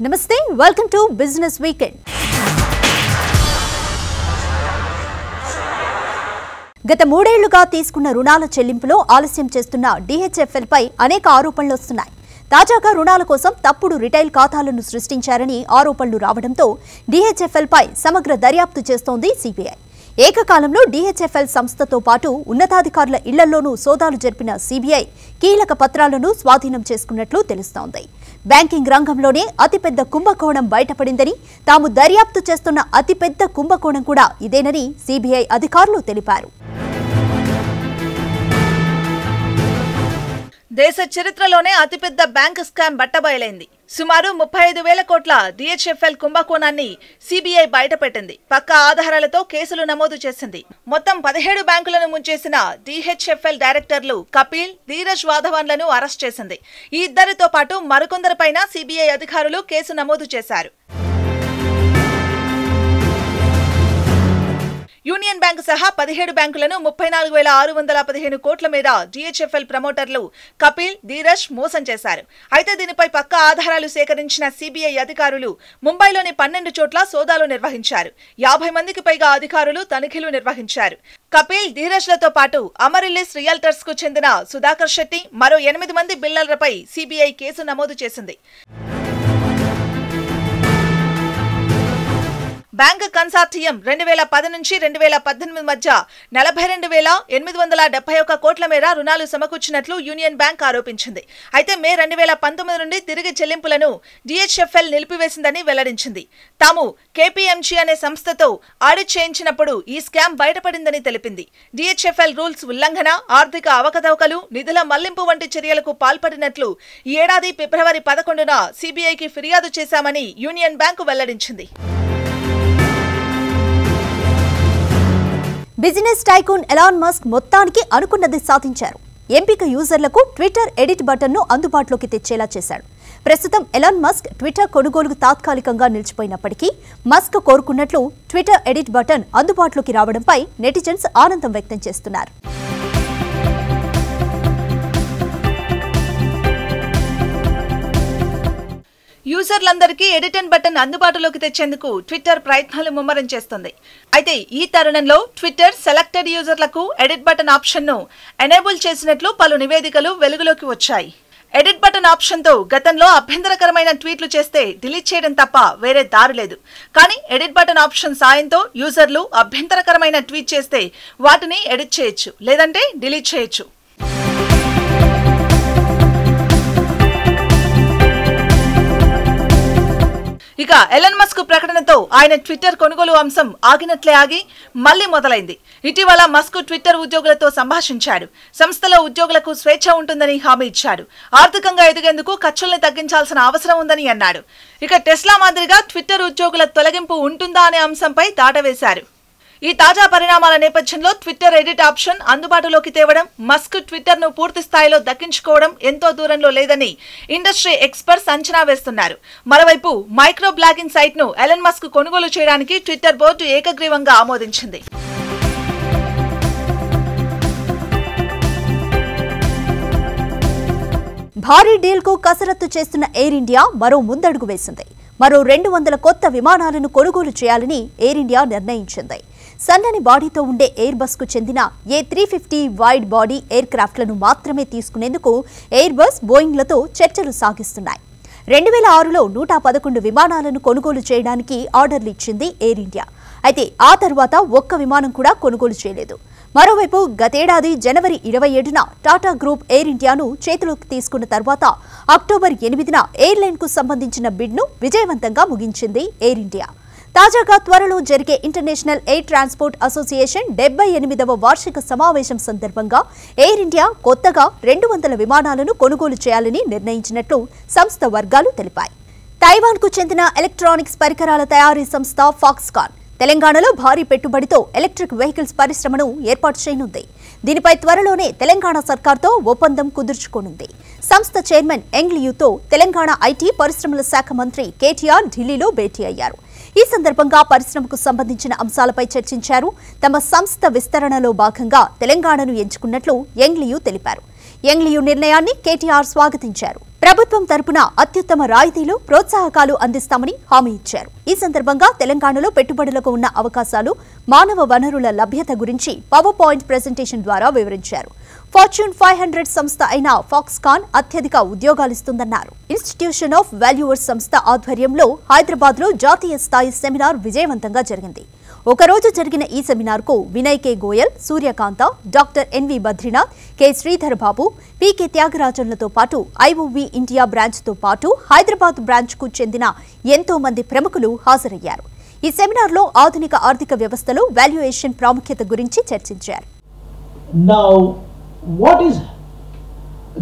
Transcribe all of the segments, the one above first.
నమస్తే welcome to business weekend గత మూడేళ్ళుగా తీసుకున్న రుణాల చెల్లింపులో ఆలస్యం చేస్తున్న డిహెచ్ఎఫ్ఎల్పై అనేక ఆరోపణలు వస్తున్నాయి. తాజాగా రుణాల కోసం తప్పుడు రిటైల్ ఖాతాలను సృష్టించారని ఆరోపణలు రావడంతో డిహెచ్ఎఫ్ఎల్పై సమగ్ర దర్యాప్తు చేస్తోంది సిబిఐ ఏకకాలంలో డిహెచ్ఎఫ్ఎల్ సంస్థతో పాటు ఉన్నతాధికారుల ఇళ్ళలోనూ సోదాలు జరిపిన సిబిఐ కీలక పత్రాలను స్వాధీనం చేసుకున్నట్లు తెలుస్తోంది. బ్యాంకింగ్ రంగంలోనే అతిపెద్ద కుంభకోణం బయటపడిందని తాము దర్యాప్తు చేస్తున్న అతిపెద్ద కుంభకోణం కూడా ఇదేనని సిబిఐ అధికారులు తెలిపారు. దేశ చరిత్రలోనే అతిపెద్ద బ్యాంక్ స్కామ్ బట్టబయలైంది. సుమారు ముప్పై ఐదు వేల కోట్ల డిహెచ్ఎఫ్ఎల్ కుంభకోణాన్ని సిబిఐ బయటపెట్టింది. పక్క ఆధారాలతో కేసులు నమోదు చేసింది. మొత్తం పదిహేడు బ్యాంకులను ముంచేసిన డిహెచ్ఎఫ్ఎల్ డైరెక్టర్లు కపిల్ ధీరజ్ వాధవన్లను అరెస్ట్ చేసింది. ఈ ఇద్దరితో పాటు మరికొందరిపైన సిబిఐ అధికారులు కేసు నమోదు చేశారు. యూనియన్ బ్యాంకు సహా పదిహేడు బ్యాంకులను ముప్పై నాలుగు వేల ఆరు వందల పదిహేను కోట్ల మీద జీహెచ్ఎఫ్ఎల్ ప్రమోటర్లు కపిల్ ధీరజ్ మోసం చేశారు. అయితే దీనిపై పక్క ఆధారాలు సేకరించిన సిబిఐ అధికారులు ముంబైలోని పన్నెండు చోట్ల సోదాలు నిర్వహించారు. యాభై మందికి పైగా అధికారులు తనిఖీలు నిర్వహించారు. కపిల్ ధీరజ్లతో పాటు అమరిల్లిస్ రియల్టర్స్కు చెందిన సుధాకర్ శెట్టి మరో ఎనిమిది మంది బిల్లర్లపై సిబిఐ కేసు నమోదు చేసింది. బ్యాంక్ కన్సార్టియం రెండు వేల పది నుంచి రెండు వేల పద్దెనిమిది మధ్య నలభై రెండు వేల ఎనిమిది వందల డెబ్బై ఒక్క కోట్ల మేర రుణాలు సమకూర్చినట్లు యూనియన్ బ్యాంక్ ఆరోపించింది. అయితే మే రెండు వేల పంతొమ్మిది నుండి తిరిగి చెల్లింపులను డిహెచ్ఎఫ్ఎల్ నిలిపివేసిందని వెల్లడించింది. తాము కేపీఎంజీ అనే సంస్థతో ఆడిట్ చేయించినప్పుడు ఈ స్కామ్ బయటపడిందని తెలిపింది. డిహెచ్ఎఫ్ఎల్ రూల్స్ ఉల్లంఘన ఆర్థిక అవకతవకలు నిధుల మళ్ళింపు వంటి చర్యలకు పాల్పడినట్లు ఈ ఏడాది ఫిబ్రవరి పదకొండున సిబిఐకి ఫిర్యాదు చేశామని యూనియన్ బ్యాంకు వెల్లడించింది. బిజినెస్ టైకూన్ ఎలాన్ మస్క్ మొత్తానికి అనుకున్నది సాధించారు. ఎంపిక యూజర్లకు ట్విట్టర్ ఎడిట్ బటన్ను అందుబాటులోకి తెచ్చేలా చేశాడు. ప్రస్తుతం ఎలాన్ మస్క్ ట్విట్టర్ కొనుగోలుకు తాత్కాలికంగా నిలిచిపోయినప్పటికీ మస్క్ కోరుకున్నట్లు ట్విట్టర్ ఎడిట్ బటన్ అందుబాటులోకి రావడంపై నెటిజన్స్ ఆనందం వ్యక్తం చేస్తున్నారు. యూజర్లందరికీ ఎడిటన్ బటన్ అందుబాటులోకి తెచ్చేందుకు ట్విట్టర్ ప్రయత్నాలు ముమ్మరం చేస్తుంది. అయితే ఈ తరుణంలో ట్విట్టర్ సెలెక్టెడ్ యూజర్లకు ఎడిట్ బటన్ ఆప్షన్ను ఎనేబుల్ చేసినట్లు పలు నివేదికలు వెలుగులోకి వచ్చాయి. ఎడిట్ బటన్ ఆప్షన్తో గతంలో అభ్యంతరకరమైన ట్వీట్లు చేస్తే డిలీట్ చేయడం తప్ప వేరే దారి లేదు. కానీ ఎడిట్ బటన్ ఆప్షన్ సాయంతో యూజర్లు అభ్యంతరకరమైన ట్వీట్ చేస్తే వాటిని ఎడిట్ చేయొచ్చు లేదంటే డిలీట్ చేయొచ్చు. ఇక ఎలన్ మస్క్ ప్రకటనతో ఆయన ట్విట్టర్ కొనుగోలు అంశం ఆగినట్లే ఆగి మళ్ళీ మొదలైంది. ఇటీవల మస్క్ ట్విట్టర్ ఉద్యోగులతో సంభాషించాడు. సంస్థలో ఉద్యోగులకు స్వేచ్ఛ ఉంటుందని హామీ ఇచ్చాడు. ఆర్థికంగా ఎదిగేందుకు ఖర్చుల్ని తగ్గించాల్సిన అవసరం ఉందని అన్నాడు. ఇక టెస్లా మాదిరిగా ట్విట్టర్ ఉద్యోగుల తొలగింపు ఉంటుందా అనే అంశంపై దాటవేశారు. ఈ తాజా పరిణామాల నేపథ్యంలో ట్విట్టర్ ఎడిట్ ఆప్షన్ అందుబాటులోకి తేవడం మస్క్ ట్విట్టర్ను పూర్తి స్థాయిలో దక్కించుకోవడం ఎంతో దూరంలో లేదని ఇండస్ట్రీ ఎక్స్పర్ట్స్ అంచనా వేస్తున్నారు. మరోవైపు మైక్రో బ్లాగింగ్ సైట్ను ఎలన్ మస్క్ కొనుగోలు చేయడానికి ట్విట్టర్ బోర్డు ఏకగ్రీవంగా ఆమోదించింది. భారీ డీల్కు కసరత్తు చేస్తున్న ఎయిర్ ఇండియా మరో ముందడుగు వేసింది. మరో రెండు వందల కొత్త విమానాలను కొనుగోలు చేయాలని ఎయిర్ ఇండియా నిర్ణయించింది. సన్నని బాడీతో ఉండే ఎయిర్ బస్కు చెందిన A three fifty wide body air క్రాఫ్ట్లను మాత్రమే తీసుకునేందుకు ఎయిర్ బస్ బోయింగ్లతో చర్చలు సాగిస్తున్నాయి. రెండు వేల ఆరులో నూట పదకొండు విమానాలను కొనుగోలు చేయడానికి ఆర్డర్లు ఇచ్చింది ఎయిర్ ఇండియా. అయితే ఆ తర్వాత ఒక్క విమానం కూడా కొనుగోలు చేయలేదు. మరోవైపు గతేడాది జనవరి ఇరవై ఏడున టాటా గ్రూప్ ఎయిర్ ఇండియాను చేతిలోకి తీసుకున్న తర్వాత అక్టోబర్ ఎనిమిదిన ఎయిర్లైన్కు సంబంధించిన బిడ్ను విజయవంతంగా ముగించింది ఎయిర్ ఇండియా. తాజాగా త్వరలో జరిగే ఇంటర్నేషనల్ ఎయిర్ ట్రాన్స్పోర్ట్ అసోసియేషన్ డెబ్బై ఎనిమిదవ వార్షిక సమావేశం సందర్భంగా ఎయిర్ ఇండియా కొత్తగా రెండు వందల విమానాలను కొనుగోలు చేయాలని నిర్ణయించినట్లు సంస్థ వర్గాలు తెలిపాయి. తైవాన్కు చెందిన ఎలక్ట్రానిక్స్ పరికరాల తయారీ సంస్థ ఫాక్స్కాన్ తెలంగాణలో భారీ పెట్టుబడితో ఎలక్ట్రిక్ వెహికల్స్ పరిశ్రమను ఏర్పాటు చేయనుంది. దీనిపై త్వరలోనే తెలంగాణ సర్కార్తో ఒప్పందం కుదుర్చుకోనుంది. సంస్థ చైర్మన్ ఎంగ్లియూతో తెలంగాణ ఐటీ పరిశ్రమల శాఖ మంత్రి కేటీఆర్ ఢిల్లీలో భేటీ అయ్యారు. ఈ సందర్భంగా పరిశ్రమకు సంబంధించిన అంశాలపై చర్చించారు. తమ సంస్థ విస్తరణలో భాగంగా తెలంగాణను ఎంచుకున్నట్లు యంగ్లియు తెలిపారు. ఎంగ్లియూ నిర్ణయాన్ని కేటీఆర్ స్వాగతించారు. ప్రభుత్వం తరపున అత్యుత్తమ రాయితీలు ప్రోత్సాహకాలు అందిస్తామని హామీ ఇచ్చారు. ఈ సందర్భంగా తెలంగాణలో పెట్టుబడులకు ఉన్న అవకాశాలు మానవ వనరుల లభ్యత గురించి పవర్ పాయింట్ ప్రెజెంటేషన్ ద్వారా వివరించారు. ఫార్చ్యూన్ ఫైవ్ హండ్రెడ్ సంస్థ అయిన ఫాక్స్కాన్ అత్యధిక ఉద్యోగాలిస్తుందన్నారు ఇన్స్టిట్యూషన్ ఆఫ్ వాల్యూవర్స్ సంస్థ ఆధ్వర్యంలో హైదరాబాద్లో జాతీయ స్థాయి సెమినార్ విజయవంతంగా జరిగింది. ఒకరోజు జరిగిన ఈ సెమినార్కు Vinay K. Goyal Suryakanta doctor NV Badrinath K. Sridhar Babu PK త్యాగరాజన్లతో పాటు ఐఓవి ఇండియా బ్రాంచ్తో పాటు హైదరాబాద్ బ్రాంచ్కు చెందిన ఎంతో మంది ప్రముఖులు హాజరయ్యారు. ఈ సెమినార్లో ఆధునిక ఆర్థిక వ్యవస్థలో వాల్యుయేషన్ ప్రాముఖ్యత గురించి చర్చించారు. Now, what is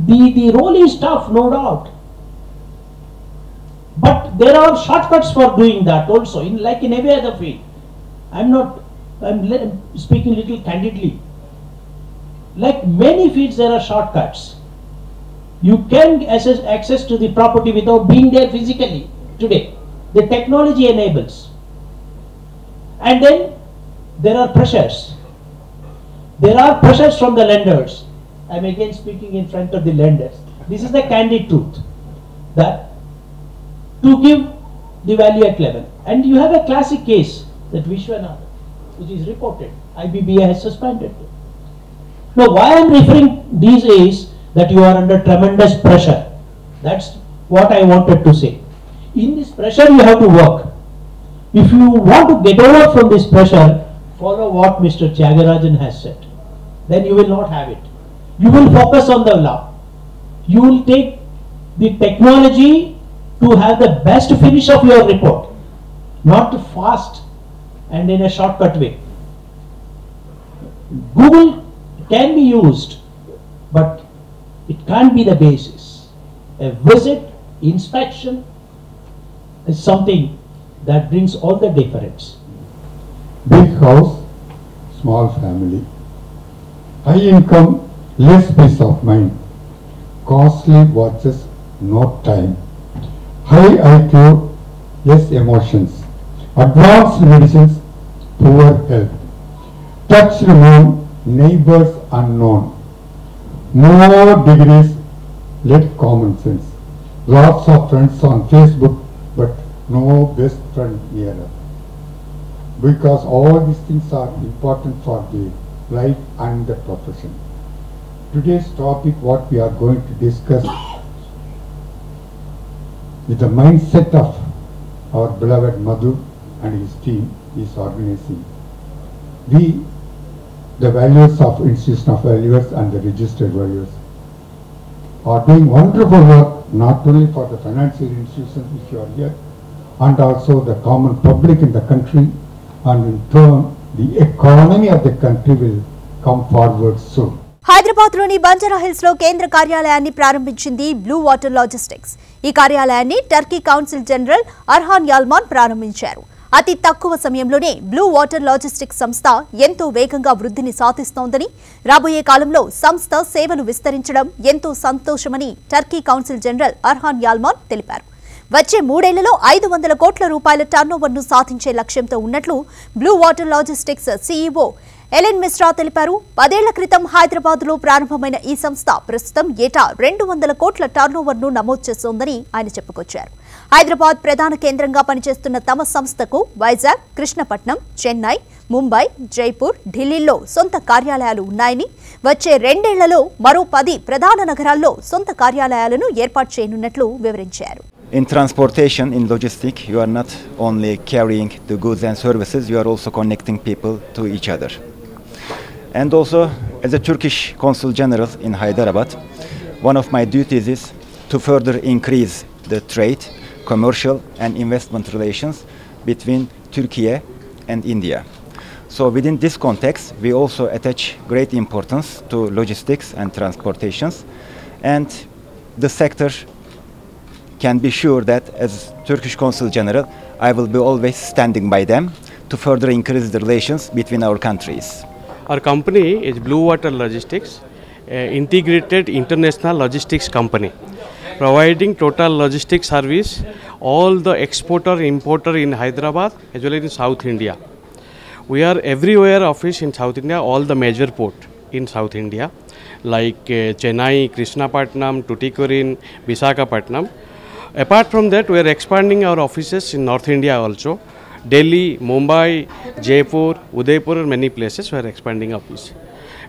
the the role is tough, no doubt. But there are shortcuts for doing that also, in like in every other field. I'm not. I'm speaking little candidly. Like many fields, there are shortcuts. You can access access to the property without being there physically today. The technology enables. And then there are pressures. There are pressures from the lenders. I'm again speaking in front of the lenders. This is the candid truth that to give the value at level. And you have a classic case that Vishwanath, which is reported, IBBA has suspended. Now, why I'm referring these is that you are under tremendous pressure. That's what I wanted to say. In this pressure, you have to work. If you want to get over from this pressure, follow what Mr. Tyagarajan has said. Then you will not have it. You will focus on the law. You will take the technology to have the best finish of your report, not fast and in a shortcut way. Google can be used, but it can't be the basis. A visit, inspection is something that brings all the difference. Big house, small family. High income, less peace of mind. Costly watches, no time. High IQ, less emotions. Advanced medicines, poor health. Touch known, neighbors unknown. More degrees, let common sense. Lots of friends on Facebook, but no best friend nearer because all these things are important for the life and the profession. Today's topic, what we are going to discuss, is the mindset of our beloved Madhu and his team is organizing. We, the values of Institution of Valuers and the registered valuers, are doing wonderful work not only for the financial institutions which you are here, and also the common public in the country, and in turn, the economy of the country will come forward soon. Hyderabad లోని Banjara hills లో కేంద్ర కార్యాలయాన్ని ప్రారంభించింది blue water logistics ఈ కార్యాలయాన్ని Turkey council general Arhan Yalman ప్రారంభించారు అతి తక్కువ సమయంలోనే బ్లూ వాటర్ లాజిస్టిక్స్ సంస్థ ఎంతో వేగంగా వృద్ధిని సాధిస్తోందని రాబోయే కాలంలో సంస్థ సేవలు విస్తరించడం ఎంతో సంతోషమని Turkey council general Arhan Yalman తెలిపారు. వచ్చే మూడేళ్ళలో ఐదు వందల కోట్ల రూపాయల టర్నోవర్ను సాధించే లక్ష్యంతో ఉన్నట్లు blue water logistics CEO Ellen Mishra తెలిపారు. పదేళ్ళ క్రితం హైదరాబాద్లో ప్రారంభమైన ఈ సంస్థ ప్రస్తుతం ఏటా రెండు వందల కోట్ల టర్నోవర్ను నమోదు చేస్తోందని ఆయన చెప్పుకొచ్చారు. హైదరాబాద్ ప్రధాన కేంద్రంగా పనిచేస్తున్న తమ సంస్థకు వైజాగ్ కృష్ణపట్నం చెన్నై ముంబై జైపూర్ ఢిల్లీలో సొంత కార్యాలయాలు ఉన్నాయని వచ్చే రెండేళ్ళలో మరో పది ప్రధాన నగరాల్లో సొంత కార్యాలయాలను ఏర్పాటు చేయనున్నట్లు వివరించారు In transportation, in logistics, you are not only carrying the goods and services, you are also connecting people to each other. And also, as a Turkish Consul General in Hyderabad, one of my duties is to further increase the trade, commercial and investment relations between Turkey and India. So within this context, we also attach great importance to logistics and transportations and the sector can be sure that as Turkish Consul General, I will be always standing by them to further increase the relations between our countries. Our company is Blue Water Logistics, an integrated international logistics company, providing total logistic service all the exporter importer in Hyderabad as well as in South India. We are everywhere office in South India, all the major port. in South India, like uh, Chennai, Krishnapatnam, Tuticorin, Visakhapatnam. Apart from that, we are expanding our offices in North India also. Delhi, Mumbai, Jaipur, Udaipur, and many places we are expanding office.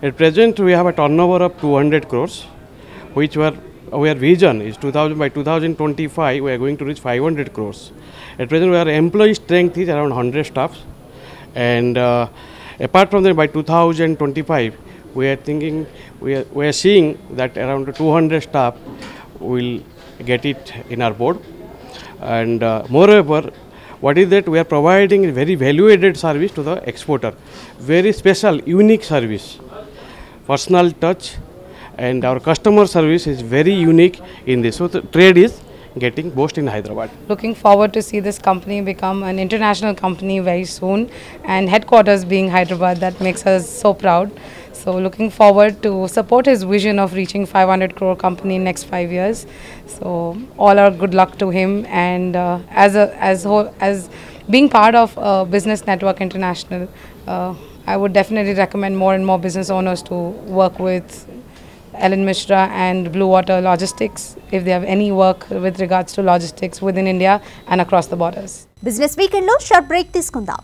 At present, we have a turnover of 200 crores, which were our vision is 2000 by 2025 we are going to reach 500 crores. At present, our employee strength is around 100 staffs, and uh, apart from that, by 2025 we are thinking we are, we are seeing that around 200 staff will get it in our board, and uh, moreover. What is that? We are providing a very value added service to the exporter, very special, unique service. Personal touch and our customer service is very unique in this. So trade is getting boost in Hyderabad. Looking forward to see this company become an international company very soon and headquarters being Hyderabad that makes us so proud. So looking forward to support his vision of reaching 500 crore company in next 5 years. So all our good luck to him and uh, as a as whole, as being part of uh, Business Network International uh, I would definitely recommend more and more business owners to work with Ellen Mishra and Blue Water Logistics if they have any work with regards to logistics within India and across the borders. Business weekend లో short break తీసుకుందాం